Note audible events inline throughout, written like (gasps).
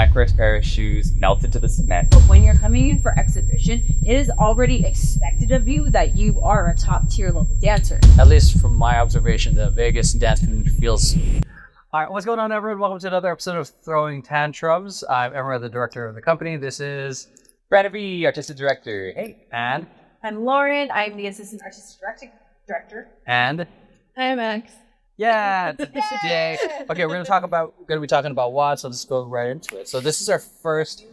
my first pair of shoes melted to the cement. But when you're coming in for exhibition, it is already expected of you that you are a top tier level dancer. At least from my observation, the Vegas dance community feels. All right, what's going on, everyone? Welcome to another episode of Throwing Tantrums. I'm Emma, the director of the company. This is Brandon B, artistic director. Hey. and I'm Lauren. I'm the assistant artistic director. Director. and I'm Max. Yeah, today. (laughs) Okay, we're gonna talk about. We're gonna be talking about WOD. So let's go right into it. So this is our first.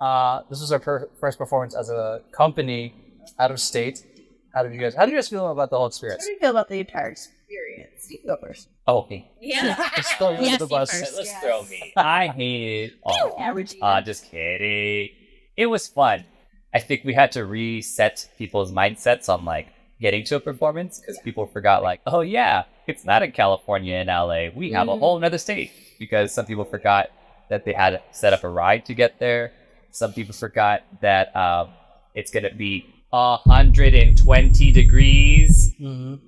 Uh, this is our per- first performance as a company out of state. How did you guys? How did you guys feel about the whole experience? How do you feel about the entire experience? You go first. Oh, me. Yeah. (laughs) Just throw you under Yes, the you bus. first. Let's Yes. throw me. (laughs) I hated all. Average. Uh, just kidding. It was fun. I think we had to reset people's mindsets on like getting to a performance because people forgot like, oh yeah, it's not in California and LA. We have a Mm. whole another state because some people forgot that they had to set up a ride to get there. Some people forgot that um, it's gonna be 120 degrees. Mhm.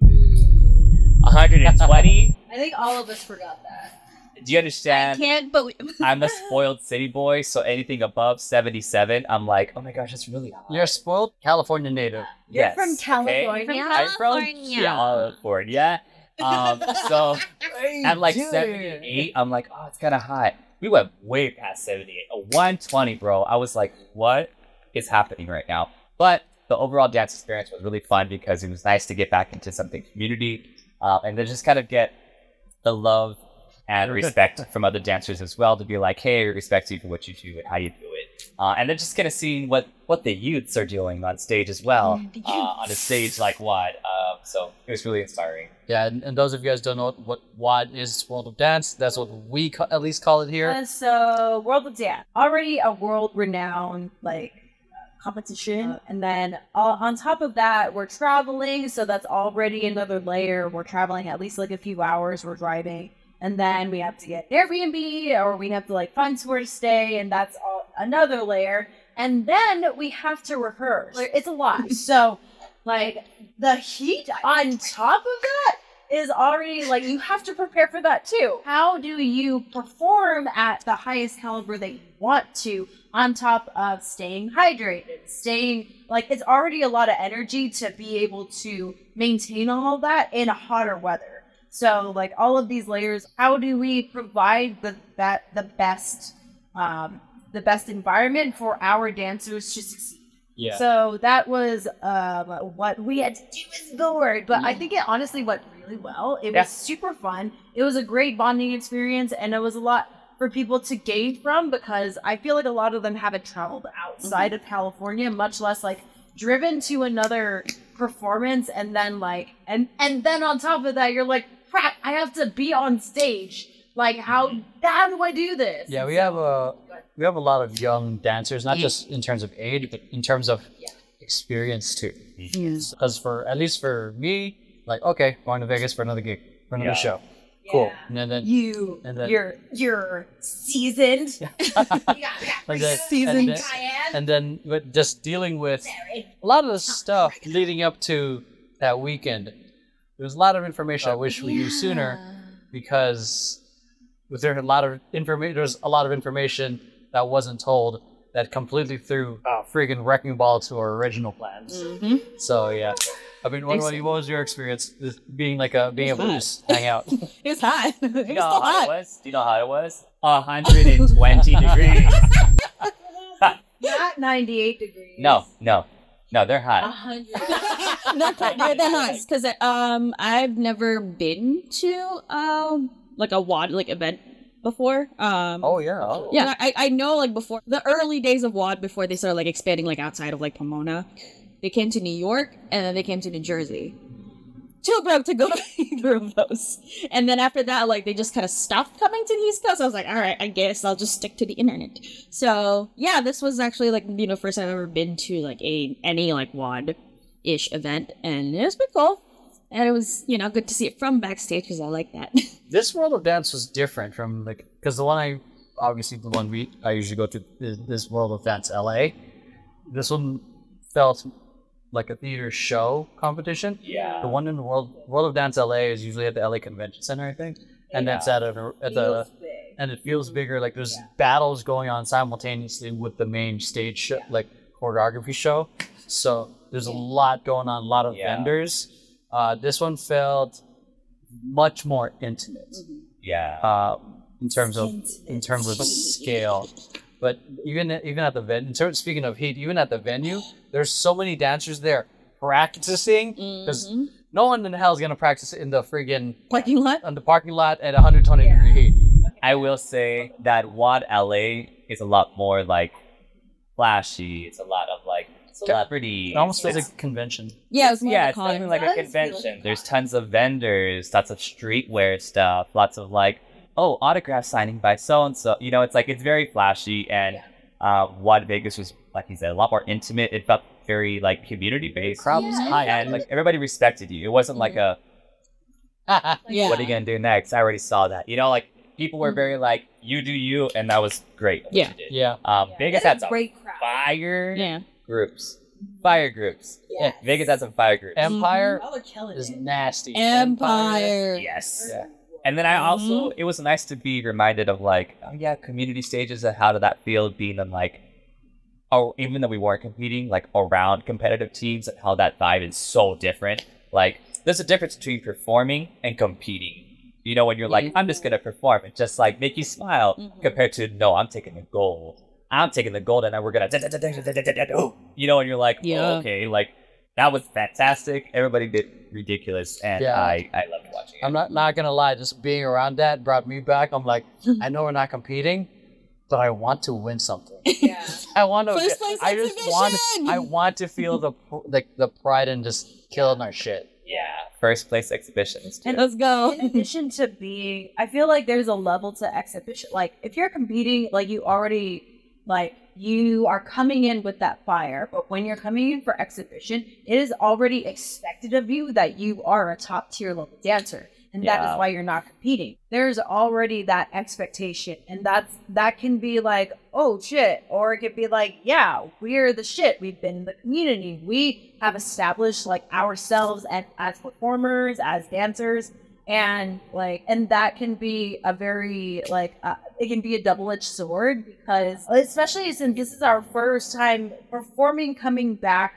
120. (laughs) I think all of us forgot that. Do you understand? I can't believe. (laughs) I'm a spoiled city boy, so anything above 77, I'm like, oh my gosh, that's really hot. You're a spoiled California native. You're Yes, from okay? California. I'm from California. California. Um, so at like Dude. 78, I'm like, oh, it's kind of hot. We went way past 78. A 120, bro. I was like, what is happening right now? But the overall dance experience was really fun because it was nice to get back into something community um, and then just kind of get the love and respect from other dancers as well to be like, hey, I respect you for what you do and how you do it. Uh, and then just kind of seeing what, what the youths are doing on stage as well. Uh, on a stage like what. Um, so it was really inspiring. Yeah, and, and those of you guys don't know what what is World of Dance. That's what we ca- at least call it here. Uh, so World of Dance, already a world-renowned like competition, and then uh, on top of that, we're traveling, so that's already another layer. We're traveling at least like a few hours. We're driving, and then we have to get Airbnb, or we have to like find somewhere to stay, and that's all, another layer. And then we have to rehearse. It's a lot. (laughs) so, like the heat on top of that is already like you have to prepare for that too. How do you perform at the highest caliber that you want to on top of staying hydrated, staying like it's already a lot of energy to be able to maintain all of that in a hotter weather. So like all of these layers, how do we provide the that the best um the best environment for our dancers to succeed? Yeah. So that was um, what we had to do as the word, but I think it honestly went really well. It Yeah. was super fun. It was a great bonding experience, and it was a lot for people to gain from because I feel like a lot of them haven't traveled outside of California, much less like driven to another performance, and then like and and then on top of that, you're like, crap, I have to be on stage. Like how how do I do this? Yeah, we have a we have a lot of young dancers, not Mm. just in terms of age, but in terms of experience too. Yes. Because for at least for me, like okay, going to Vegas for another gig, for another Yeah. show, cool. And then you And then- you're you're seasoned. (laughs) (laughs) like that, Seasoned. and then, and then with just dealing with a lot of the stuff leading up to that weekend. There's a lot of information I oh. wish we knew sooner because was there a lot of information? There's a lot of information that wasn't told that completely threw a friggin' wrecking ball to our original plans. Mm-hmm. So yeah, I mean, what, what, what was your experience this being like a being able to just hang out? (laughs) It's hot. (laughs) It's Do you know how hot it was? Do you know how hot it was? 120 (laughs) degrees. Not 98 degrees. No, no, no, they're hot. 100. (laughs) Not quite better than us, because um, I've never been to um like a WOD like event before. Um, Oh yeah. yeah, I I know like before the early days of WOD before they started like expanding like outside of like Pomona, they came to New York and then they came to New Jersey. Too broke to go (laughs) to either of those. And then after that, like they just kind of stopped coming to the East Coast. I was like, all right, I guess I'll just stick to the internet. So yeah, this was actually like you know first I've ever been to like a any like WOD ish event, and it was pretty cool. And it was you know good to see it from backstage because I like that. (laughs) this world of dance was different from like because the one I obviously the one we I usually go to is this world of dance LA. This one felt like a theater show competition. Yeah. The one in the world world of dance LA is usually at the LA Convention Center, I think, and that's at a at the and it feels bigger. Like there's battles going on simultaneously with the main stage show, like choreography show. So there's a lot going on, a lot of Yeah. vendors. Uh, this one felt much more intimate Yeah. uh, in terms of in terms of scale. But even even at the venue, speaking of heat, even at the venue, there's so many dancers there practicing mm-hmm. because no one in hell is gonna practice in the friggin' Parking lot. on the parking lot at 120 degree heat. I will say that WOD LA is a lot more like flashy. It's a lot of like celebrity. It almost feels It's- like a convention. Yeah, it was more yeah, of it's con. definitely like a convention. like There's tons of vendors, lots of streetwear stuff, lots of like, oh, autograph signing by so and so. You know, it's like it's very flashy, and uh, WOD Vegas was like he said, a lot more intimate. It felt very like community based. Crowd was Yeah, high, and like everybody respected you. It wasn't like a (laughs) yeah. what are you gonna do next? I already saw that. You know, like people were very like, you do you, and that was great. what Yeah. you did. yeah. Um, Vegas It's had some great crowd. fire Yeah. groups. Fire groups. Yes. Vegas had some fire groups. Empire they're is it. nasty. Empire. yes. Yeah. And then I also, it was nice to be reminded of like, oh yeah, community stages. And how did that feel being in like, oh, even though we weren't competing, like around competitive teams, and how that vibe is so different. Like, there's a difference between performing and competing. You know, when you're like, I'm just gonna perform and just like make you smile, compared to no, I'm taking the gold. I'm taking the gold, and then we're gonna, you know, and you're like, Yeah. oh, okay, like that was fantastic. Everybody did ridiculous, and Yeah. I I loved watching it. I'm not not gonna lie, just being around that brought me back. I'm like, I know we're not competing, but I want to win something. (laughs) Yeah. (laughs) I want to. First place I just want. I want to feel the pr- like the pride and just killing our shit. Yeah, first place exhibitions. Too. Let's go. in addition to being i feel like there's a level to exhibition like if you're competing like you already like you are coming in with that fire but when you're coming in for exhibition it is already expected of you that you are a top tier level dancer and that Yeah. is why you're not competing. There's already that expectation and that's that can be like oh shit or it could be like yeah we're the shit. We've been in the community. We have established like ourselves and as performers as dancers and like and that can be a very like uh, it can be a double-edged sword because oh, especially since this is our first time performing coming back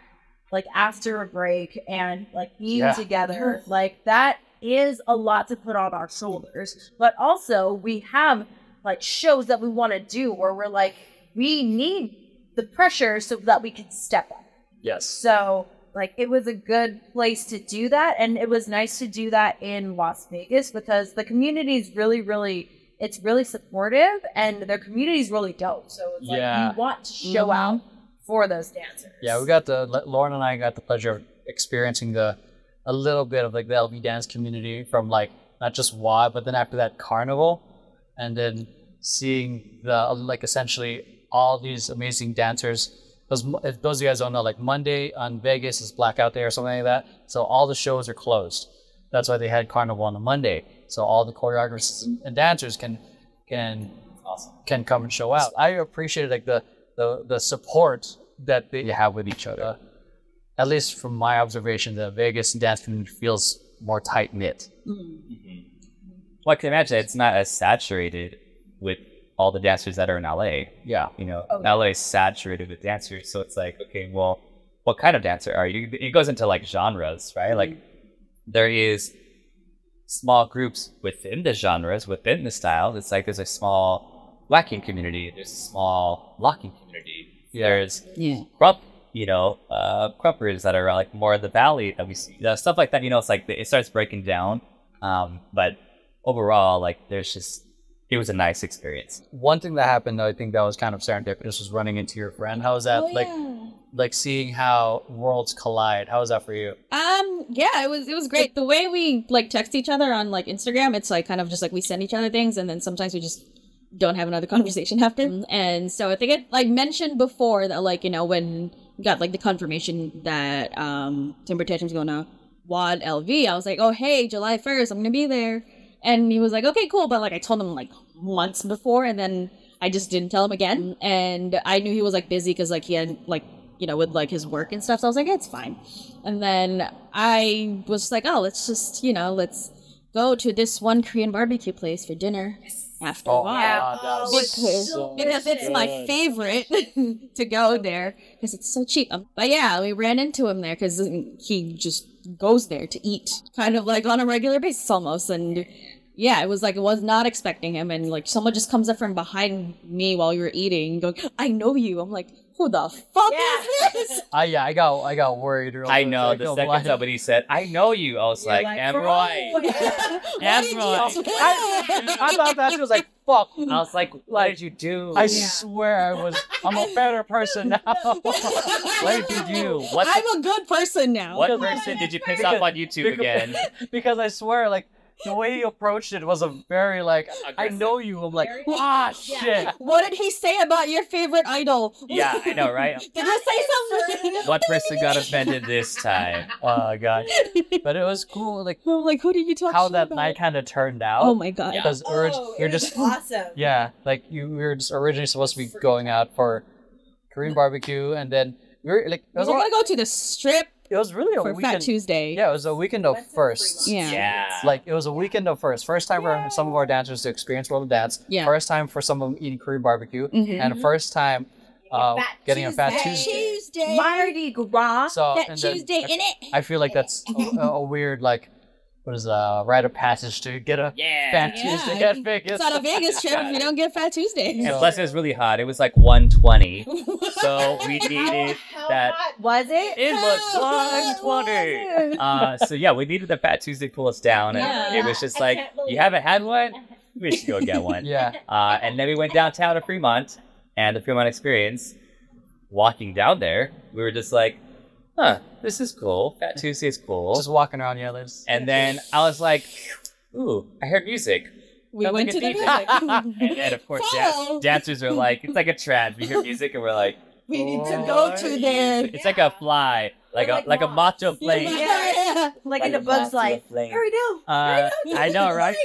like after a break and like being Yeah. together like that is a lot to put on our shoulders but also we have like shows that we want to do where we're like we need the pressure so that we can step up Yes. so, like, it was a good place to do that. And it was nice to do that in Las Vegas because the community is really, really, it's really supportive and their community is really dope. So, it's like you want to show Mhm. out for those dancers. Yeah, we got the Lauren and I got the pleasure of experiencing the a little bit of like the LV dance community from like not just WOD, but then after that Carnival, and then seeing the like essentially all these amazing dancers. Because if those of you guys don't know, like Monday on Vegas is blackout day or something like that, so all the shows are closed. That's why they had Carnival on a Monday, so all the choreographers and dancers can can Awesome. can come and show out. I appreciate like the the the support that they have with each other. Uh, at least from my observation, the Vegas dance community feels more tight knit. Mm-hmm. Well, I can imagine it's not as saturated with all the dancers that are in LA. Yeah. You know, Oh. LA is saturated with dancers, so it's like, okay, well, what kind of dancer are you? It goes into like genres, right? Like mm-hmm. there is small groups within the genres, within the styles. It's like there's a small locking community, there's a small locking community. Yeah. There's Yeah. krump, you know, uh, krumpers that are like more in the valley that we see, uh, stuff like that. You know, it's like it starts breaking down. Um, but overall, like there's just it was a nice experience. One thing that happened, though, I think that was kind of serendipitous, was running into your friend. How was that? Oh, like, yeah. Like seeing how worlds collide. How was that for you? Um, yeah, it was it was great. The way we like text each other on like Instagram, it's like kind of just like we send each other things and then sometimes we just don't have another (laughs) conversation after. And so I think it like mentioned before that like, you know, when we got like the confirmation that um Temper Tantrum's gonna WOD LV, I was like, Oh hey, July first, I'm gonna be there. And he was like, Okay, cool, but like I told him like months before and then I just didn't tell him again. And I knew he was like busy because like he had like you know, with like his work and stuff. So I was like, it's fine. And then I was like, oh, let's just, you know, let's go to this one Korean barbecue place for dinner after Oh, WOD. God, that was because, so because it's my favorite (laughs) to go there because it's so cheap. Um, but yeah, we ran into him there because he just goes there to eat, kind of like on a regular basis almost. And yeah, it was like I was not expecting him, and like someone just comes up from behind me while you were eating, going, "I know you." I'm like, "Who the fuck is this?" (laughs) I yeah, I got I got worried. real I know. Like, The no, second why- somebody said, "I know you," I was like, like, "Am bro." right." (laughs) Why Right. I, I thought that she was like, "Fuck." I was like, "What did you do? I swear I was. I'm a better person (laughs) now. what did you do? What I'm a good person now. what person did you piss off on YouTube again?" because I swear, like the way you approached it was a very like, I know you. I'm like, ah, shit. What did he say about your favorite idol? Yeah, I know, right? (laughs) Did you say something? What person got offended this time? (laughs) Oh god. But it was cool, like I'm like, who did you talk how that about? night kind of turned out. Oh my god. Because orig- you're just awesome. (laughs) yeah, like you we were just originally supposed to be going out for Korean barbecue, and then we were like it We're was, gonna go to the strip it was really a for weekend. Fat Tuesday. Yeah, it was a weekend of firsts. Yeah. Yeah. Like it was a weekend of first. First time for some of our dancers to experience World of Dance. Yeah. First time for some of them eating Korean barbecue, Mhm. and first time uh, Fat getting a fat Tuesday. Tuesday. Tuesday. Mardi Gras. So Fat and then Tuesday in it. I feel like that's a, a weird like what is a rite of passage to get a Yeah. fat Yeah. Tuesday at Vegas. (laughs) It's not a Vegas trip if you don't get Fat Tuesday. And plus, it was really hot. It was like 120. (laughs) So we needed that. was it? It was 120. Uh, so yeah, we needed the Fat Tuesday to pull us down, and Yeah. it was just like, you haven't had one, we should go get one. (laughs) yeah. Uh, and then we went downtown to Fremont, and the Fremont Experience. Walking down there, we were just like, "Huh, this is cool. Fat Tuesday is cool." Just walking around, yeah. There's And then I was like, "Ooh, I heard music." we Sounds went like to the music. (laughs) And then of course, Follow. dan- dancers are like, it's like a trance. We hear music, and we're like, we need to go to there. It's like a fly, like a like like a macho plane. Yeah. yeah. Like in the Bug's Life. Flame. Hurry no. Uh, I know, right?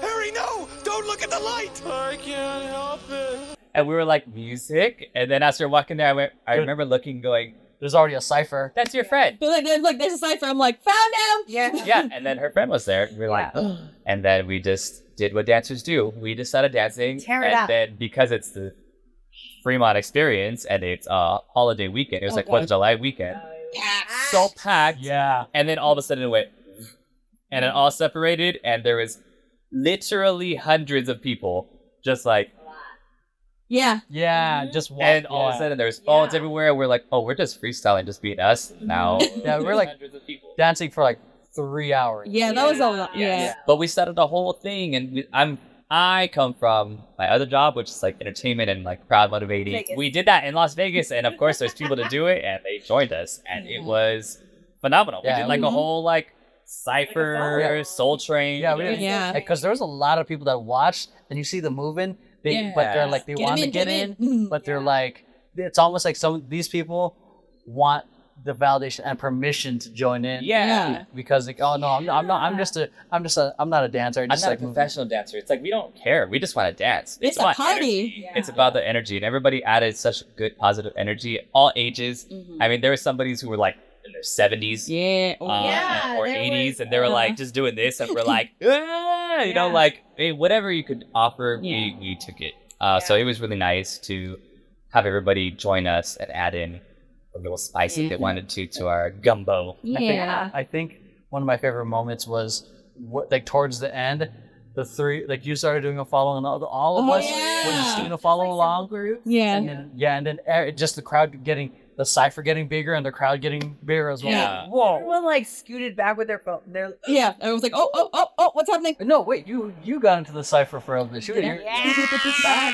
Hurry, no! Don't look at the light! I can't help it. And we were like, music. And then as we were walking there, I went. I remember looking, going, there's already a cipher. "That's your friend." But like, there's- like there's a cipher. I'm like, found him. Yeah. (laughs) yeah. And then her friend was there. We were like, (gasps) and then we just did what dancers do. We just started dancing. Tear it and up. then because it's the Fremont experience and it's a holiday weekend, it was oh, like Okay. Fourth of July weekend. Packed. So packed. Yeah. And then all of a sudden it went, and it all separated, and there was literally hundreds of people just like, Yeah. Yeah. Mm-hmm. Just walk, and all of a yeah. sudden there's phones everywhere. We're like, oh, we're just freestyling, just being us mm-hmm. now. (laughs) Yeah, we're like hundreds of people. dancing for like three hours. Yeah, that was a lot. Yeah. But we started the whole thing, and we, I'm I come from my other job, which is like entertainment and like crowd motivating. Vegas. We did that in Las Vegas, and of course, there's people to do it, and they joined us, and it mm-hmm. was phenomenal. Yeah, we did like a mhm. whole like cipher, Yeah. Soul Train. Yeah, we did. Yeah. Because there was a lot of people that watched, and you see the moving, they, Yeah. but they're like they want to in, get get 'em in, in. but they're like it's almost like some these people want the validation and permission to join in. yeah. Yeah. Because like, oh no, I'm not, I'm not, I'm just a, I'm just a, I'm not a dancer. I I'm just not like a move. professional dancer. It's like we don't care. We just want to dance. It's a party. energy. It's about the energy, and everybody added such good positive energy. All ages. Mm-hmm. I mean, there were somebody who were like in their 70s. Yeah. Oh, uh, Yeah, or 80s, was- and they were uh, like just doing this, and we're (laughs) like, "Ah," you know, like hey, whatever you could offer, Yeah. we, we took it. Uh, So it was really nice to have everybody join us and add in a little spice if they wanted to to our gumbo. yeah. I think one of my favorite moments was what, like towards the end, the three, like you started doing a follow, and all, all of Oh, us yeah. were just doing a follow along. Yeah. And then, yeah, and then uh, just the crowd getting the cipher getting bigger and the crowd getting bigger as well. Yeah. Whoa. Everyone like scooted back with their phone. They're Yeah. I was like, oh, oh, oh, oh, what's happening? No, wait, you you got into the cipher for a bit. You, your- yeah.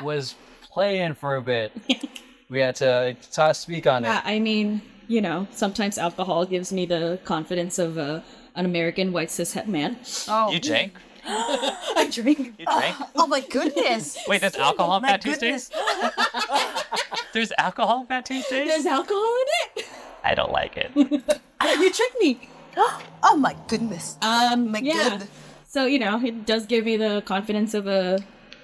was playing for a bit. (laughs) we had to ta speak on it. Yeah, I mean, you know, sometimes alcohol gives me the confidence of uh, an American white cishet man. Oh, You drank? (gasps) I drink. You drank? (laughs) Oh my goodness. Wait, there's alcohol on My Fat Tuesdays? (laughs) There's alcohol on Fat Tuesdays? There's alcohol in it. I don't like it. (laughs) you tricked me. (gasps) Oh my goodness. Um, My yeah. good. So you know, it does give me the confidence of a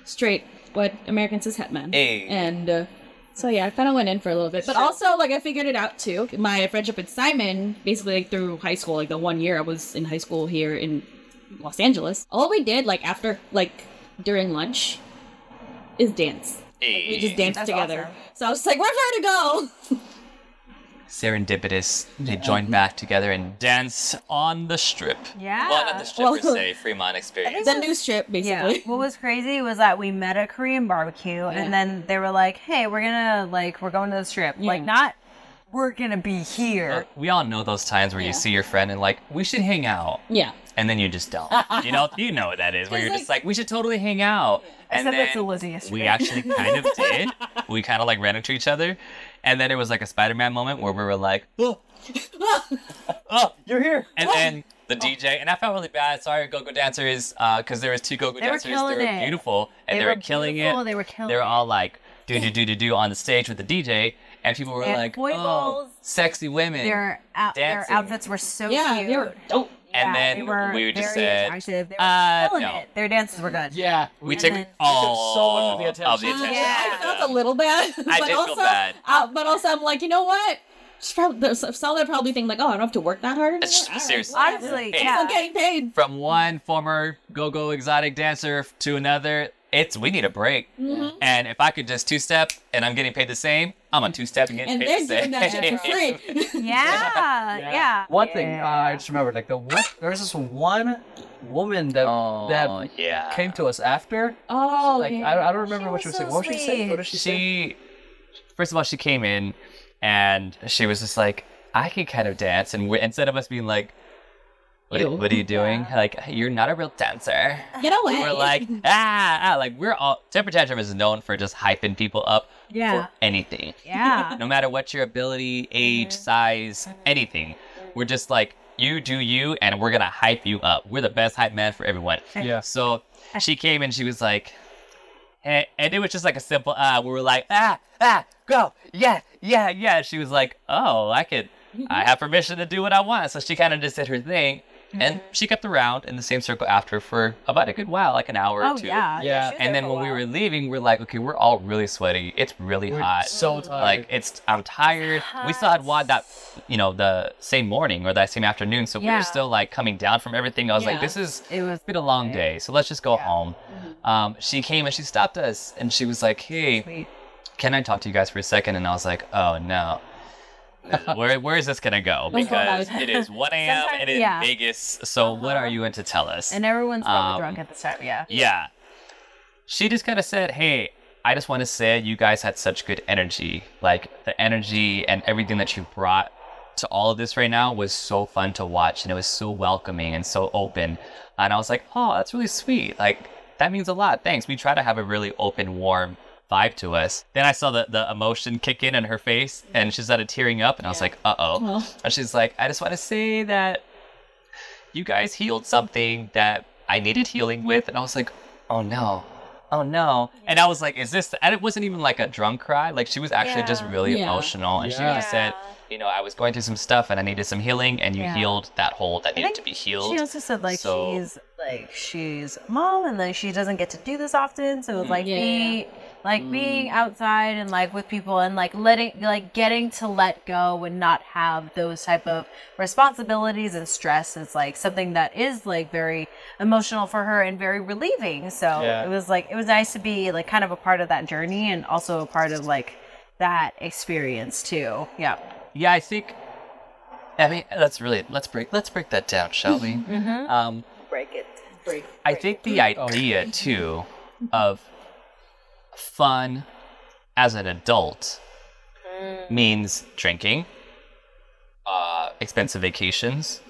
straight white American cishet man. Hey. And uh, so yeah, I kind of went in for a little bit, but also like I figured it out too. My friendship with Simon, basically like, through high school, like the one year I was in high school here in Los Angeles. All we did, like after, like during lunch, is dance. We just danced That's together. awesome. So I was like, "Where's where to go?" Serendipitous. They joined back together and dance on the strip. Yeah. Well, not the strip per se, (laughs) Fremont experience. the new strip, basically. Yeah. What was crazy was that we met a Korean barbecue, and then they were like, "Hey, we're gonna like we're going to the strip. Like, not we're gonna be here." We all know those times where you see your friend and like, we should hang out. Yeah. and then you just don't. (laughs) You know, you know what that is, where you're just like, we should totally hang out. And said that then to Lizzie yesterday. we actually kind of (laughs) did. We kind of like ran into each other, and then it was like a Spider-Man moment where we were like, oh, (laughs) oh, you're here. And then the DJ, and I felt really bad. Sorry, go-go dancers, uh, because there was two go-go They were dancers. killing they were it. beautiful, and They they, were were, killing beautiful, it. they were killing They were all like do do do do do on the stage with the DJ, and people were And like, boy oh, sexy women. Their out, their outfits were so Yeah, cute. they were dope. and Yeah, then they were we just very said, attractive. They were uh, killing no. it. Their dances were good. Yeah, we And took then- all so much of the of the attention. attention. Yeah. I felt a little bad. (laughs) I did also, feel bad. Uh, but also, I'm like, you know what? She's probably, there's that probably think like, oh, I don't have to work that hard. anymore. It's- All right, seriously. whatever. Honestly, Hey. yeah. I'm getting paid. From one former go-go exotic dancer to another, it's we need a break. Mm-hmm. And if I could just two-step and I'm getting paid the same, I'm on two-step and getting And paid they're doing that shit for free. (laughs) (laughs) Yeah, yeah. One thing uh, I just remembered, like the one, there was this one woman that Oh, that yeah. came to us after. oh, Like yeah. I, I don't remember She what she was was saying. so What was she saying? What did she, say? she first of all she came in and she was just like i can kind of dance and we, instead of us being like what, Ew. what are you doing like you're not a real dancer (laughs) Get away. we're like (laughs) ah, ah like we're all temper tantrum is known for just hyping people up Yeah. for anything (laughs) Yeah. no matter what your ability age size anything we're just like you do you and we're gonna hype you up we're the best hype man for everyone Yeah. so she came and she was like, and, and it was just like a simple ah. We were like ah ah go yeah yeah yeah. She was like, oh, I could, I have permission to do what I want. So she kind of just did her thing, and she kept around in the same circle after for about a good while, like an hour Oh or two. yeah. Yeah. she And then for a when we were leaving, we're like, okay, we're all really sweaty. It's really We're hot. so tired. Like it's, I'm tired. We still had WOD that, you know, the same morning or that same afternoon. So we Yeah. were still like coming down from everything. I was Yeah. like, this is, It was been a long day, so let's just go home. Um, she came and she stopped us, and she was like, "Hey, sweet. can I talk to you guys for a second? And I was like, "Oh no, (laughs) where where is this gonna go? Because it is 1 (laughs) a.m. And in yeah. Vegas. So what are you in to tell us?" And everyone's probably Um, drunk at this time. Yeah. yeah, she just kind of said, "Hey." I just want to say you guys had such good energy. Like the energy and everything that you brought to all of this right now was so fun to watch and it was so welcoming and so open. And I was like, oh, that's really sweet. Like that means a lot. Thanks. We try to have a really open, warm vibe to us. Then I saw the, the emotion kick in in her face and she started tearing up and I was like, uh oh. Well. And she's like, I just want to say that you guys healed something that I needed healing with. And I was like, oh no. Oh no. And I was like, is this, and it wasn't even like a drunk cry. Like she was actually just really Yeah. emotional. And Yeah. she just said, you know, I was going through some stuff and I needed some healing and you Yeah. healed that hole that needed to be healed. She also said like So- she's like she's mom and like she doesn't get to do this often, so it's like Yeah. being like being outside and like with people and like letting like getting to let go and not have those type of responsibilities and stress is like something that is like very emotional for her and very relieving. So Yeah. it was like it was nice to be like kind of a part of that journey and also a part of like that experience too. Yeah. Yeah, I think. I mean, that's really let's break let's break that down, shall we? Mm-hmm. Um, Break it. Break. I think the idea too of fun as an adult means drinking, uh, expensive vacations.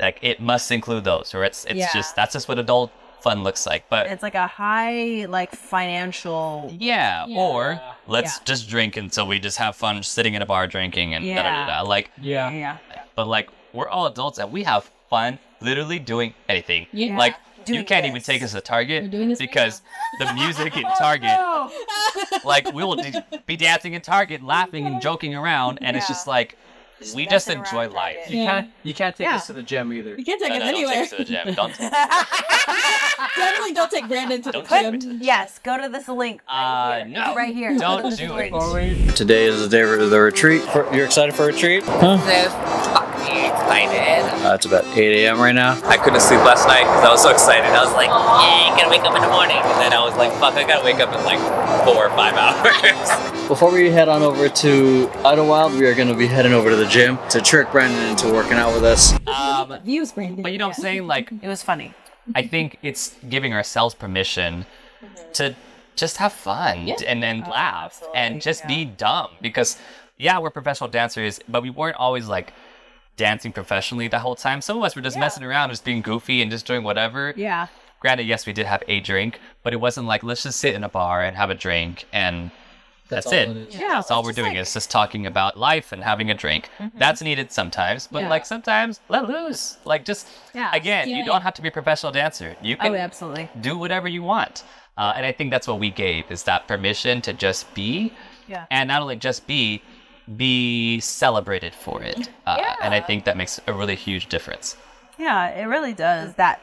Like it must include those, or it's it's Yeah. just that's just what adult fun looks like. But It's like a high like financial yeah, Yeah. or let's Yeah. just drink until we just have fun sitting in a bar drinking and da da da. Yeah. da. Like yeah. yeah. but like we're all adults and we have fun literally doing anything. Yeah. Like you can't even take us to Target We're doing this right because the music in Target, (laughs) like we will be dancing in Target, laughing and joking around, and it's just like we just enjoy life. You Yeah. can't you can't take Yeah. us to the gym either. You can't take No, it no, don't anywhere. take us to the gym. Don't. (laughs) (laughs) Definitely don't take Brandon to the Don't take me gym. to Yes, go to this link. Uh, Right here. no. Right here. Don't do it. Today is the day of the retreat. You're excited for a retreat? Huh? Fuck me. Excited. Uh, it's about 8 a.m. right now. I couldn't sleep last night because I was so excited. I was like, yeah, I gotta wake up in the morning. And then I was like, fuck, I gotta wake up in like four or five (laughs) hours. Before we head on over to Idlewild, we are going to be heading over to the gym to trick Brandon into working out with us. um, Views, Brandon. but you know what I'm saying? Like, It was funny. I think it's giving ourselves permission to just have fun and and laugh and just be dumb because yeah, we're professional dancers, but we weren't always like dancing professionally the whole time. Some of us were just messing around, just being goofy and just doing whatever. Yeah. Granted, yes, we did have a drink, but it wasn't like let's just sit in a bar and have a drink and that's, all it. it is. Yeah. That's all we're doing is just talking about life and having a drink. That's needed sometimes, but Yeah. like sometimes let loose. Like just Yeah. again, you Yeah. don't have to be a professional dancer. You can Oh, absolutely. do whatever you want. Uh, and I think that's what we gave is that permission to just be, Yeah. and not only just be, be celebrated for it. Uh, And I think that makes a really huge difference. Yeah, it really does. That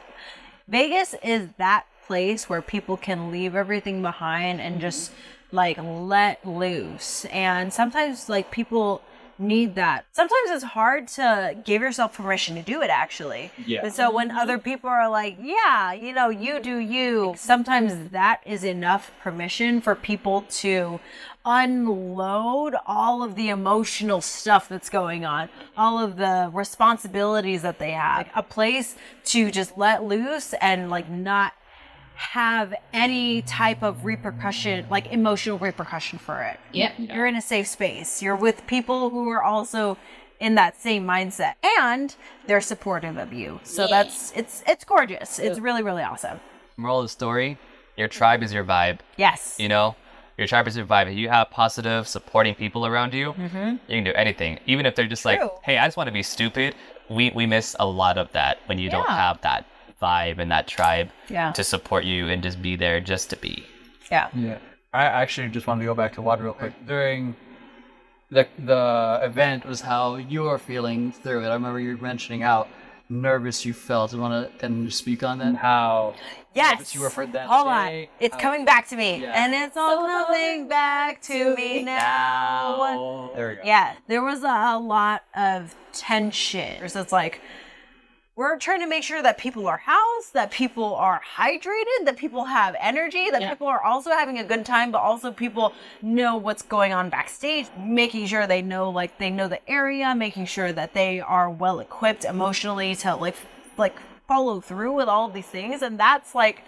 Vegas is that place where people can leave everything behind and just like let loose. And sometimes like people need that. Sometimes it's hard to give yourself permission to do it actually. Yeah. And so when other people are like, yeah, you know, you do you, sometimes that is enough permission for people to unload all of the emotional stuff that's going on, all of the responsibilities that they have. Like, a place to just let loose and like not have any type of repercussion, like emotional repercussion for it. Yeah. You're in a safe space. You're with people who are also in that same mindset and they're supportive of you. So that's it's it's gorgeous. It's really really awesome. Moral of the story: Your tribe is your vibe. Yes. You know, your tribe is your vibe. If you have positive, supporting people around you, you can do anything. Even if they're just like, Mm-hmm. "Hey, I just want to be stupid." We we miss a lot of that when you don't have that vibe and that tribe Yeah. to support you and just be there just to be. Yeah. Yeah. I actually just wanted to go back to water real quick. During the the event was how you were feeling through it. I remember you mentioning how nervous you felt. You want to can you speak on that? How Yes. you were for that Hold day? on. It's How- coming back to me. Yeah. And it's all coming back to me now. There we go. Yeah, there was a, a lot of tension. So it's like we're trying to make sure that people are housed, that people are hydrated, that people have energy, that people are also having a good time, but also people know what's going on backstage, making sure they know like they know the area, making sure that they are well equipped emotionally to like like follow through with all of these things. And that's like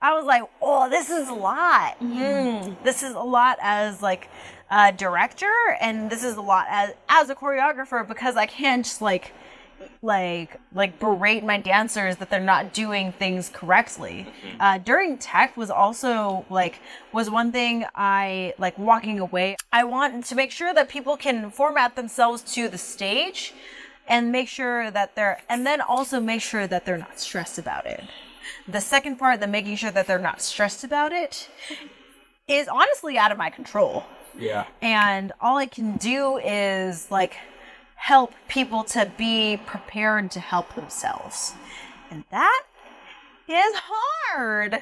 I was like, oh, this is a lot. Mm, this is a lot as like a director, and this is a lot as as a choreographer because I can't just like like like berate my dancers that they're not doing things correctly. Uh, during tech was also like was one thing I like walking away. I want to make sure that people can format themselves to the stage and make sure that they're and then also make sure that they're not stressed about it. The second part, the making sure that they're not stressed about it, is honestly out of my control Yeah. and all I can do is like help people to be prepared to help themselves. And that is hard.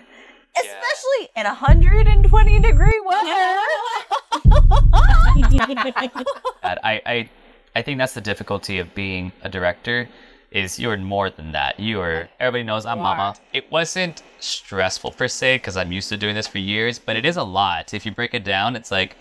Especially in 120 degree weather. (laughs) that. I, I I think that's the difficulty of being a director is you're more than that. You are everybody knows I'm mama. It wasn't stressful per se because I'm used to doing this for years, but it is a lot. If you break it down, it's like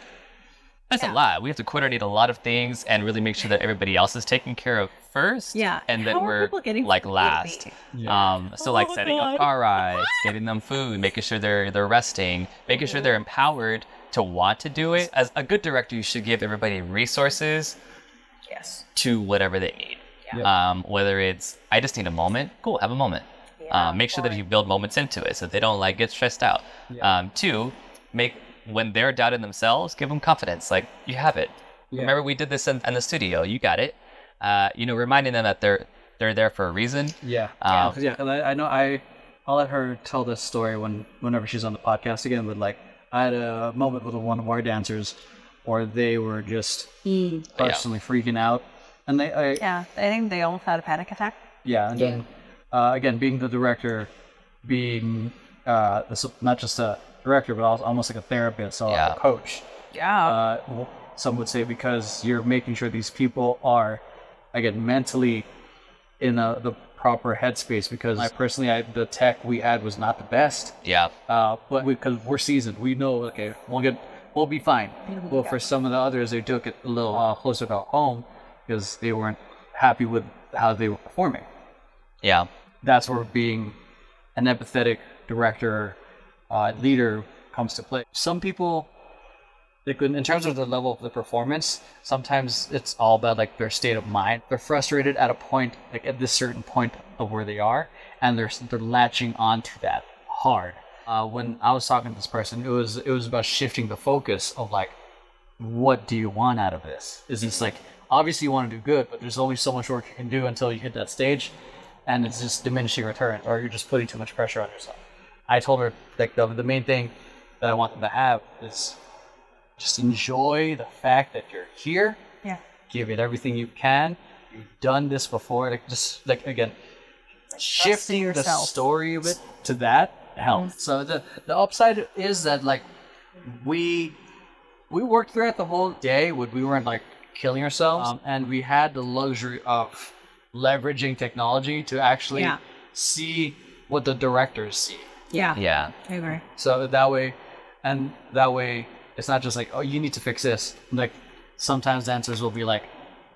that's a lot. We have to coordinate a lot of things and really make sure that everybody else is taken care of first. Yeah. And How then we're getting like from A to last. B? Um, so like Oh, setting God. up car rides, getting them food, making sure they're they're resting, making sure they're empowered to want to do it. As a good director, you should give everybody resources Yes. to whatever they need. Um, whether it's I just need a moment, cool, have a moment. um, make sure that you build moments into it so they don't like get stressed out. Um, two, make when they're doubting themselves, give them confidence. Like you have it. Remember we did this in, in the studio. You got it. Uh, you know, reminding them that they're they're there for a reason. Yeah. Um, Cause, yeah, 'cause I, I know I I'll let her tell this story when whenever she's on the podcast again. But like I had a moment with one of our dancers where they were just personally freaking out, and they I, Yeah. I think they almost had a panic attack. yeah, and then uh, again being the director, being uh, not just a director but also almost like a therapist or Yeah. a coach. Yeah. Uh, some would say because you're making sure these people are again mentally in uh, the proper headspace because I personally, I, the tech we had was not the best. Yeah. Uh, but because we're seasoned, we know okay, we'll get, we'll be fine. Well, for some of the others, they took it a little uh, closer to home because they weren't happy with how they were performing. Yeah. That's where being an empathetic director, uh, leader comes to play. Some people, like in terms of the level of the performance, sometimes it's all about like their state of mind. They're frustrated at a point, like at this certain point of where they are, and they're they're latching onto that hard. Uh, when I was talking to this person, it was it was about shifting the focus of like, what do you want out of this? Is this like obviously you want to do good, but there's only so much work you can do until you hit that stage, and it's just diminishing return, or you're just putting too much pressure on yourself. I told her like the the main thing that I want them to have is just enjoy the fact that you're here. Yeah. Give it everything you can. You've done this before. Like just like again, shifting the story of it to that helps. So the the upside is that like we we worked throughout the whole day when we weren't like killing ourselves, um, and we had the luxury of leveraging technology to actually Yeah. see what the directors see. Yeah. Yeah. I agree. So that way, and that way, it's not just like, oh, you need to fix this. Like sometimes the answers will be like,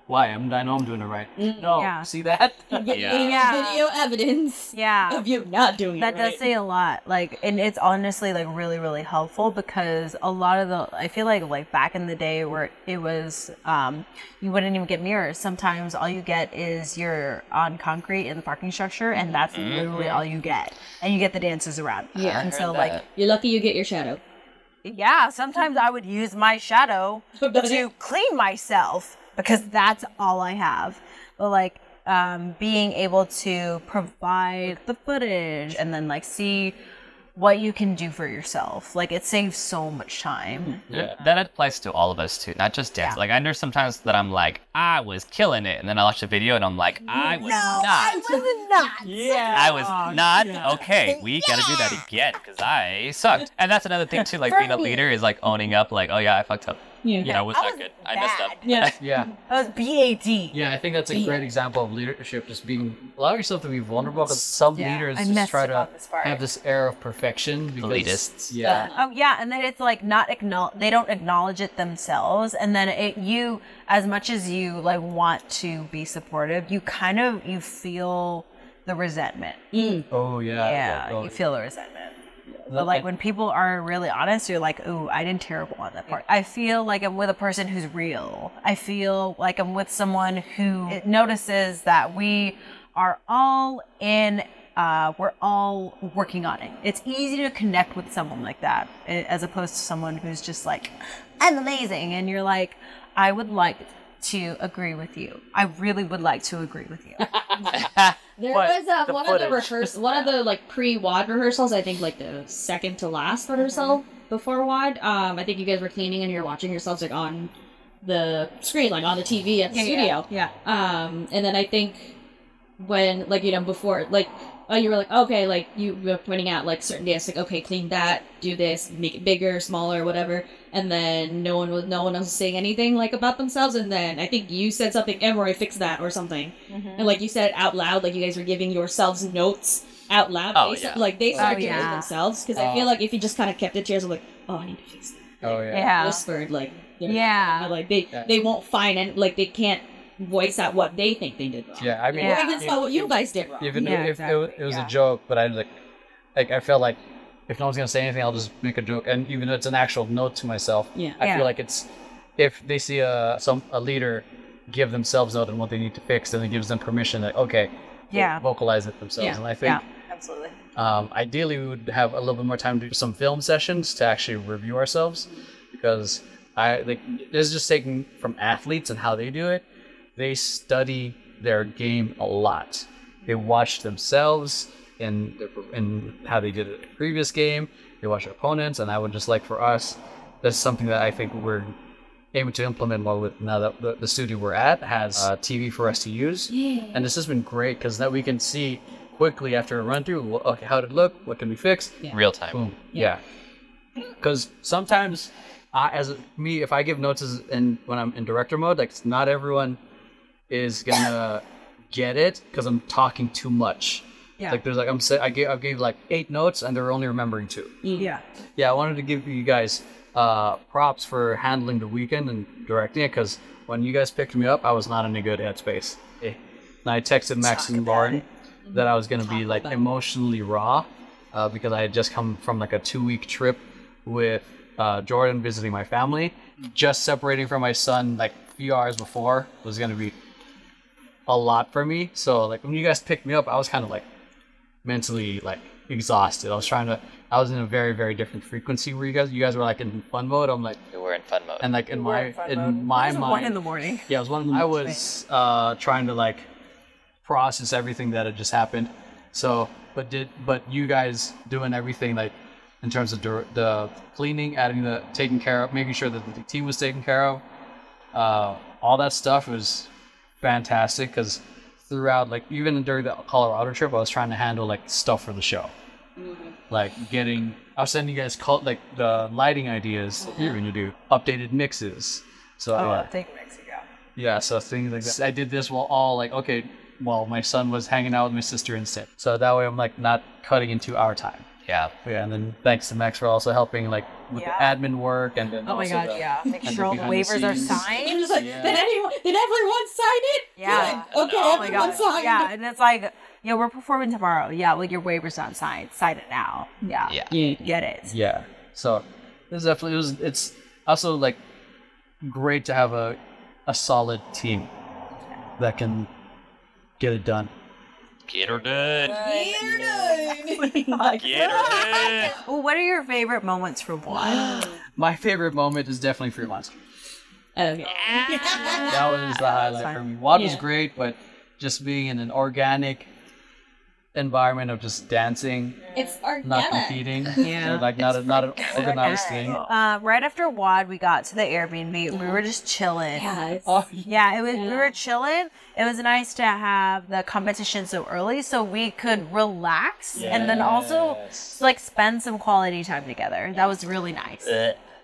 why? I'm, I know I'm doing it right. no, yeah. see that? Yeah. Yeah. Video evidence Yeah. of you not doing That it right. does say a lot. Like, and it's honestly like really, really helpful because a lot of the, I feel like like back in the day where it was, um, you wouldn't even get mirrors. Sometimes all you get is you're on concrete in the parking structure, and that's literally all you get. And you get the dancers around. Yeah. And so heard like. You're lucky you get your shadow. yeah, sometimes I would use my shadow (laughs) to clean myself because that's all I have. But like um, being able to provide the footage and then like see what you can do for yourself, like it saves so much time. Yeah. That applies to all of us too, not just dance. Like I know sometimes that I'm like, I was killing it, and then I watch the video and I'm like, I was not. I was not. yeah. I was not okay. We gotta do that again because I sucked. And that's another thing too. Like being a leader is like owning up. Like, oh yeah, I fucked up. Yeah. You know, was I not was good. I messed up. Yeah. (laughs) Yeah. That was BAD. Yeah, I think that's a great example of leadership, just being allow yourself to be vulnerable. Because some Yeah, leaders I just try to this have this air of perfection. Because, Elitists. Yeah. Uh, oh yeah, and then it's like not acknowledge. They don't acknowledge it themselves, and then it you as much as you like want to be supportive, you kind of you feel the resentment. Mm. Oh yeah. Yeah, Oh, you feel the resentment. But like when people are really honest, you're like, "Ooh, I didn't terrible on that part." I feel like I'm with a person who's real. I feel like I'm with someone who notices that we are all in. Uh, we're all working on it. It's easy to connect with someone like that, as opposed to someone who's just like, "I'm amazing," and you're like, "I would like to agree with you. I really would like to agree with you." (laughs) There But was uh, one of the footage. rehearsals, one of the like pre-WOD rehearsals. I think like the second to last rehearsal before WOD. Um, I think you guys were cleaning and you're watching yourselves like on the screen, like on the TV at the studio. yeah. Um, and then I think when like you know before like oh you were like okay like you were pointing out like certain days like okay clean that do this make it bigger smaller whatever and then no one was no one else was saying anything like about themselves and then I think you said something Emery fixed that or something mm-hmm. and like you said out loud like you guys were giving yourselves notes out loud Oh, They- yeah. like they started Oh, doing it yeah. themselves because I Oh. feel like if you just kind of kept it to yourself like oh I need to fix that Oh yeah. Yeah. whispered like you know, Yeah. like they Yeah. they won't find and like they can't voice out what they think they did wrong Yeah. I mean, Yeah. or even saw what you guys did wrong. even Yeah, if it, was- exactly, it was yeah. a joke, but I like, like I felt like if no one's gonna say anything, I'll just make a joke, and even though it's an actual note to myself, Yeah. I Yeah. feel like it's if they see a some a leader give themselves out on what they need to fix, then it gives them permission that okay, Yeah. vocalize it themselves, Yeah. and I think. Yeah. Absolutely. Um, ideally, we would have a little bit more time to do some film sessions to actually review ourselves, because I like this is just taken from athletes and how they do it. They study their game a lot. They watch themselves in their, in how they did it in the previous game. They watch their opponents, and I would just like for us, that's something that I think we're aiming to implement more with now that the, the studio we're at has uh, TV for us to use. And this has been great because now we can see quickly after a run through, okay, how did it look? What can we fix? Real time. Boom. Yeah. Because sometimes, I, as me, if I give notes as in when I'm in director mode, like not everyone is gonna get it because I'm talking too much. Yeah. Like there's like I'm sa- I gave I gave like eight notes and they're only remembering two. Yeah. Yeah, I wanted to give you guys uh, props for handling the weekend and directing it because when you guys picked me up, I was not in a good headspace. And I texted Max and Lauren that I was gonna be like emotionally raw uh, because I had just come from like a two week trip with uh, Jordan visiting my family. Just separating from my son like a few hours before was gonna be a lot for me. So like when you guys picked me up, I was kind of like mentally like exhausted. I was trying to. I was in a very very different frequency where you guys you guys were like in fun mode. I'm like We were in fun mode. and like in my in my mind. (laughs) One in the morning. Yeah, it was (laughs) one. I was uh, trying to like process everything that had just happened. So, but did but you guys doing everything like in terms of the, the cleaning, adding the taking care of, making sure that the team was taken care of, uh, all that stuff was fantastic because throughout like even during the Colorado trip, I was trying to handle like stuff for the show, mm-hmm. like getting. I was sending you guys call, like the lighting ideas that you're gonna do, updated mixes. So Oh, yeah. thank Mexico. Yeah, so things like that. I did this while all like okay, well my son was hanging out with my sister instead. So that way I'm like not cutting into our time. yeah. Yeah, and then thanks to Max for also helping like with Yeah. the admin work and then Oh my also god, the- yeah. Make sure all the behind the waivers are scenes. signed. Just like, Yeah. Did anyone? Did everyone sign it? Yeah. Good. Okay, Oh my everyone god. signed. Yeah, and it's like, yeah, we're performing tomorrow. Yeah, like your waiver's not signed. Sign it now. Yeah. Yeah. Yeah. Get it. Yeah. So this definitely it was it's also like great to have a a solid team that can get it done. Get her done. Get Like, her done. well, (laughs) what are your favorite moments from one? (gasps) My favorite moment is definitely freelance. Okay. Ah. That was the highlight for me. WOD was great, but just being in an organic environment of just dancing, It's not competing, (laughs) Yeah. like not a, not an organized thing. Uh, right after WOD, we got to the Airbnb. We were just chilling. Yeah. Oh, (laughs) Yeah, it was. We were chilling. It was nice to have the competition so early, so we could relax and then also like spend some quality time together. That was really nice.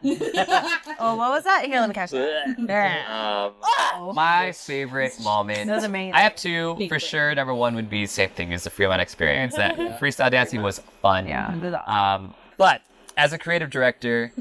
(laughs) Oh, what was that? Here, let me catch that. There. Um, my favorite moment. That was amazing. I have two for sure. Number one would be same thing as the Fremont experience. That (laughs) freestyle dancing was fun. Yeah, it was awesome. Um, but as a creative director,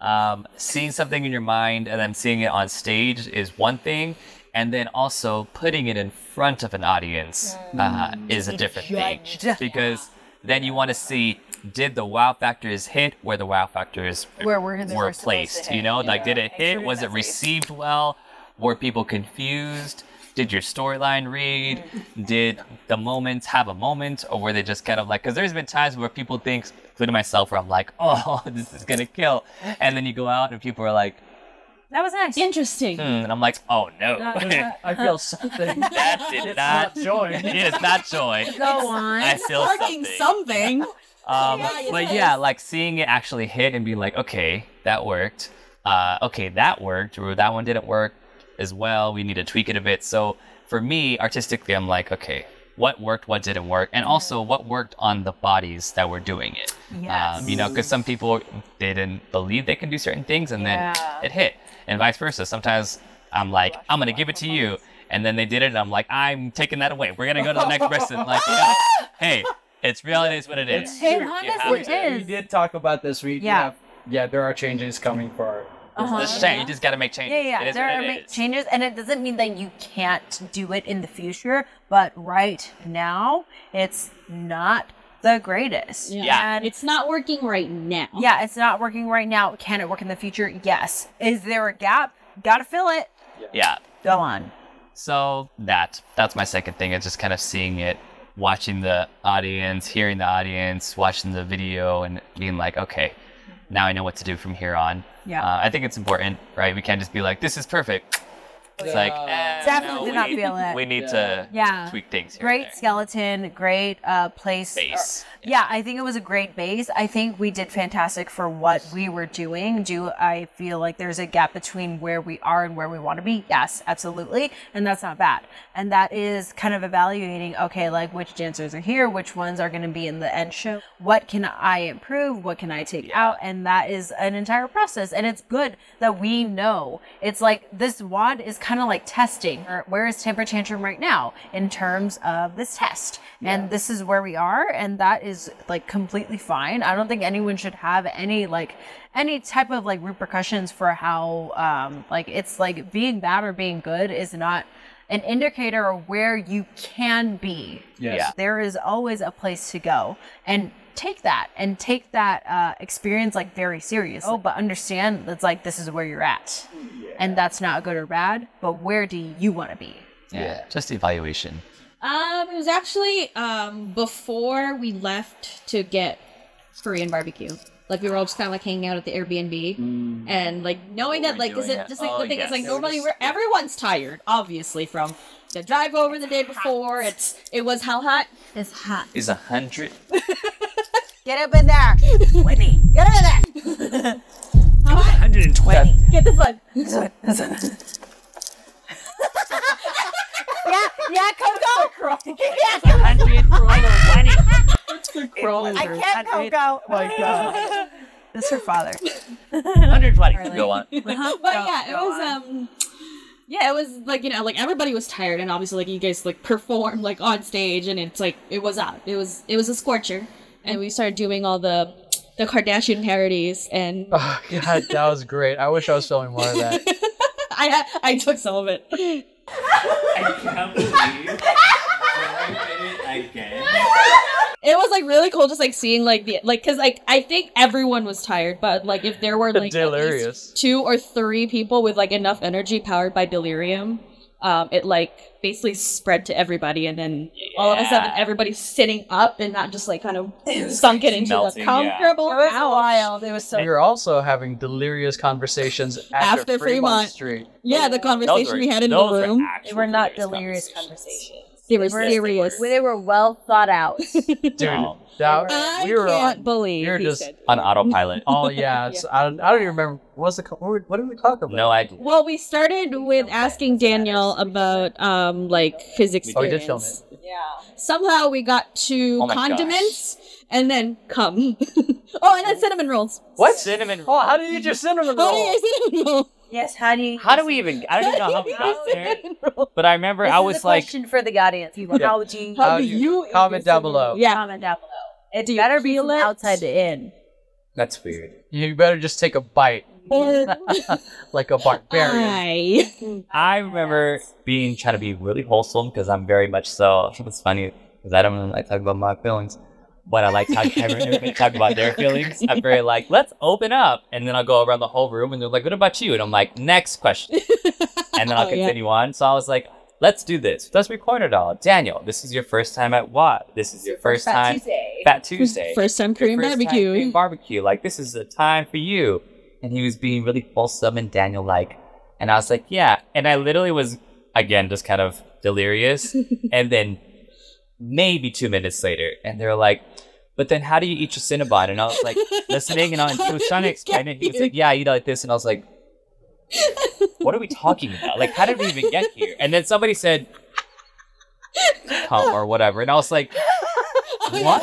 um, seeing something in your mind and then seeing it on stage is one thing, and then also putting it in front of an audience uh, is a different thing because then you want to see did the wow factors hit where the wow factors Where were they were were placed? You know, like did it hit? sure Was it it. received well? Were people confused? Did your storyline read? Did the moments have a moment, or were they just kind of like? Because there's been times where people think, including myself, where I'm like, (laughs) "Oh, this is gonna kill," and then you go out and people are like, That was nice. Interesting. hmm, and I'm like, "Oh no, (laughs) I feel something. that did not joy. (laughs) It is not joy. Go on. I feel Sparking something." something. Um, Yeah, but yeah, like seeing it actually hit and be like, okay, that worked. Uh, okay, that worked, or that one didn't work as well. We need to tweak it a bit. So for me, artistically, I'm like, okay, what worked, what didn't work, and also what worked on the bodies that were doing it. Yes. Um, you know, because some people they didn't believe they can do certain things, and then it hit, and vice versa. Sometimes I'm like, I'm gonna give it to you, and then they did it, and I'm like, I'm taking that away. We're gonna go to the next person. Like, you know, (laughs) hey, it's reality is what it is. Hey, You honestly, have it to- is. We did talk about this. We Yeah. have, yeah, there are changes coming for our Uh-huh. It's a shame. You just gotta make changes. Yeah, yeah. It is there what are it ma- is. changes, and it doesn't mean that you can't do it in the future. But right now, it's not the greatest. Yeah. And It's not working right now. yeah, it's not working right now. Can it work in the future? Yes. Is there a gap? Gotta fill it. Yeah. Go on. So that that's my second thing. Is just kind of seeing it, watching the audience, hearing the audience, watching the video, and being like, okay, now I know what to do from here on. Yeah. Uh, I think it's important, right? We can't just be like, this is perfect. It's like, eh, Definitely no, did we not need- feel it. We need to Yeah. tweak things. Here Great skeleton, great uh, place. Base. Yeah, I think it was a great base. I think we did fantastic for what we were doing. Do I feel like there's a gap between where we are and where we want to be? Yes, absolutely. And that's not bad. And that is kind of evaluating, okay, like which dancers are here, which ones are going to be in the end show. What can I improve? What can I take out? And that is an entire process. And it's good that we know. It's like this WOD is kind kind of like testing. Or Where is Temper Tantrum right now in terms of this test? And this is where we are, and that is like completely fine. I don't think anyone should have any like any type of like repercussions for how um like it's like being bad or being good is not an indicator of where you can be. Yes. Yeah. There is always a place to go. And take that and take that uh, experience like very serious. Oh, but understand that's like this is where you're at. And that's not good or bad, but where do you want to be? Yeah. Just evaluation. Um, it was actually um before we left to get Korean barbecue. Like we were all just kind of like hanging out at the Airbnb, and like knowing that like is it it? just like Oh, the thing yes. is like normally just- we're, everyone's tired, obviously from the drive over the day before. It's it was how hot? It's hot. It's a hundred. (laughs) Get up in there. Whitney, get up in there. (laughs) How hot? 120. Get this one. (laughs) Yeah, yeah, Coco. Yeah, 120. I can't, Coco. Oh my god. (laughs) That's her father. 120. Go on. but yeah, it was um yeah, it was like you know, like everybody was tired, and obviously like you guys like performed like on stage, and it's like it was out. It was it was a scorcher, and we started doing all the the Kardashian parodies, and (laughs) Oh, God, that was great. I wish I was filming more of that. (laughs) I I took some of it. I can't believe I did it again. It was like really cool, just like seeing like the like because like I think everyone was tired, but like if there were like at least Delirious. two or three people with like enough energy powered by delirium, um, it like basically spread to everybody, and then all of a sudden everybody's sitting up and not just like kind of (laughs) sunken into melting, the yeah. comfortable It was couch. wild. It was so. We were also having delirious conversations after, After Fremont, Fremont. Street. Yeah, the conversation were- we had in the those were room. actual They were not delirious delirious conversations. conversations. They were were- serious. They were well thought out. (laughs) Dude, that, I we were can't on, believe we were he just said. On autopilot. Oh yeah, (laughs) it's, I, don't, I don't even remember. What's the what, what did we talk about? No idea. Well, we started with asking Daniel about um like his Oh, experience. we did film it. yeah. Somehow we got to Oh my condiments and then cum. (laughs) oh, and then cinnamon rolls. What? Cinnamon. Oh, how did you just cinnamon How do roll? you cinnamon roll? Yes. How do you? How do we even? I don't even know how we got (laughs) there. But I remember This I is was a like, question for the audience. People, Yeah. how do you? How How do do you- you comment down below. Yeah. Comment down below. It Do you better be feel from it? outside to in. that's weird. You better just take a bite (laughs) (laughs) like a barbarian. Hi. I remember being trying to be really wholesome because I'm very much so. It's funny because I don't really like talking about my feelings, but I like talking (laughs) everybody talk about their feelings. I'm very like, let's open up, and then I'll go around the whole room, and they're like, "What about you?" And I'm like, "Next question," (laughs) and then I'll Oh, yeah. continue on. So I was like, "Let's do this. Let's record it all." Daniel, this is your first time at what? This is your first Fat time Tuesday. Fat Tuesday. (laughs) First time Your Korean first time barbecue. Korean barbecue. Like this is a time for you. And he was being really wholesome and Daniel like. And I was like, yeah. And I literally was again just kind of delirious. and then maybe two minutes later, and they're like, but then how do you eat your Cinnabon? And I was like listening and I he was trying to (laughs) explain it. He was like, yeah, I eat it like this. And I was like, what are we talking about? Like, how did we even get here? And then somebody said, or whatever. And I was like, (laughs) oh what?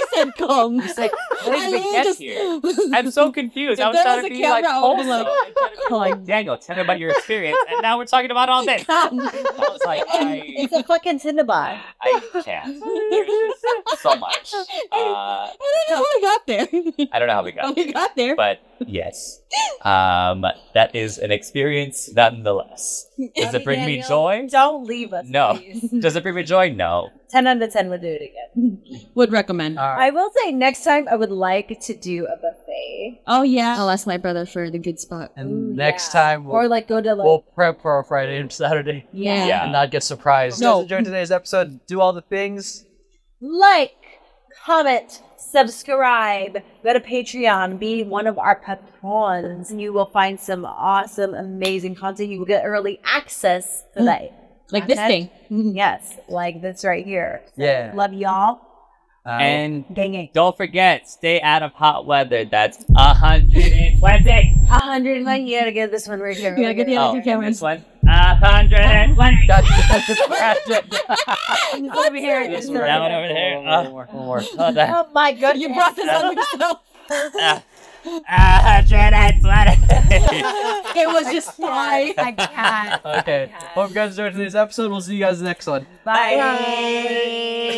I said cum. It's like, how did we I get just- here? (laughs) I'm so confused. If I was there trying was to a be like, camera, I wholesome. I'm trying like, Daniel, tell me about your experience. And now we're talking about all this. I was like, I, It's a fucking Cinnabon. I can't. (laughs) There's just so much. (laughs) Uh, I don't know how we got there. I don't know how we How got we there, got there. but yes, um, that is an experience nonetheless. Does it bring me joy? Don't leave us. No. please. (laughs) Does it bring me joy? No. 10 out of 10 would do it again. (laughs) Would recommend. All I will say next time I would like to do a buffet. Oh yeah. I'll ask my brother for the good spot. And Ooh, next yeah. time we'll, Or like go to like. we'll prep for our Friday and Saturday Yeah. Yeah. and not get surprised. No. Guys enjoyed today's episode. Do all the things. Like, comment, subscribe, go to Patreon, be one of our patrons, and you will find some awesome, amazing content. You will get early access to that. Like this thing. (laughs) Yes, like this right here. So, Yeah. Love y'all. Uh, And Gang gang. don't forget, stay out of hot weather. That's 120. 101, you gotta get this one right here. You gotta get the Oh, other and camera. this one. A hundred and one. That's, that's impressive. (laughs) over here. That one over there. Oh, one uh, more. One more. Oh, that. oh my god, you brought this on uh, yourself. Uh, hundred and twenty. (laughs) it was just fly. (laughs) I can't. Okay. Hope you guys enjoyed today's episode. We'll see you guys next one. Bye. Bye.